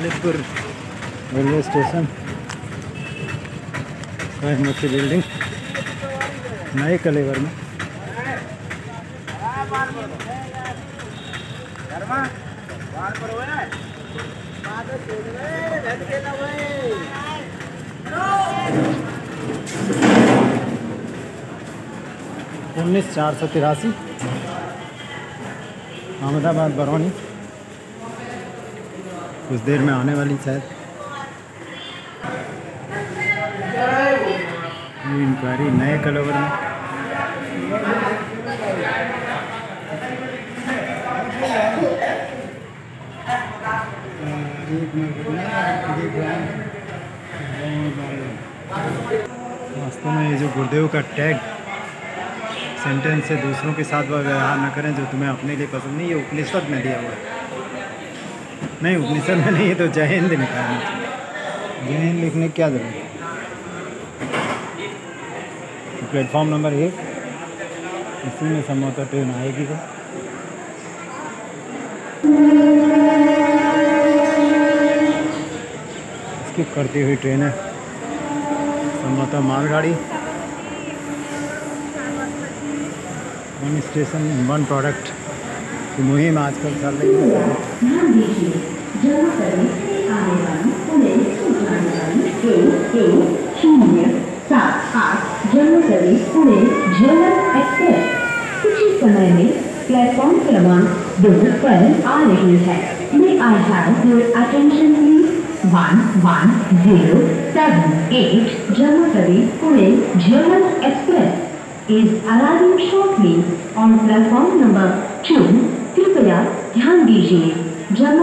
Lalitpur railway station कोयमती building नए कलेवर में उन्नीस चार सौ तिरासी। अहमदाबाद बरौनी। कुछ देर में आने वाली शायद। ये इंक्वायरी नए कलोवर में। वास्तव में ये जो गुरुदेव का टैग सेंटेंस से दूसरों के साथ वह व्यवहार न करें जो तुम्हें अपने लिए पसंद नहीं, ये उपनिषद में दिया हुआ है। नहीं उपनिषद में नहीं है तो जय हिंद है। जय हिंद लिखने क्या ज़रूरत तो प्लेटफॉर्म नंबर एक। इसी में संभवतः ट्रेन आएगी तो। स्किप करती हुई ट्रेन है। संभवतः मालगाड़ी। वन स्टेशन वन प्रोडक्ट की मुहिम आजकल चल रही है। कुछ ही समय में प्लेटफॉर्म क्रमांक दो पर आ रही है। May I have your attention please one one zero seven eight Jammu Tawi Pune Jhelum is arriving shortly on platform number two कृपया ध्यान दीजिए। जमा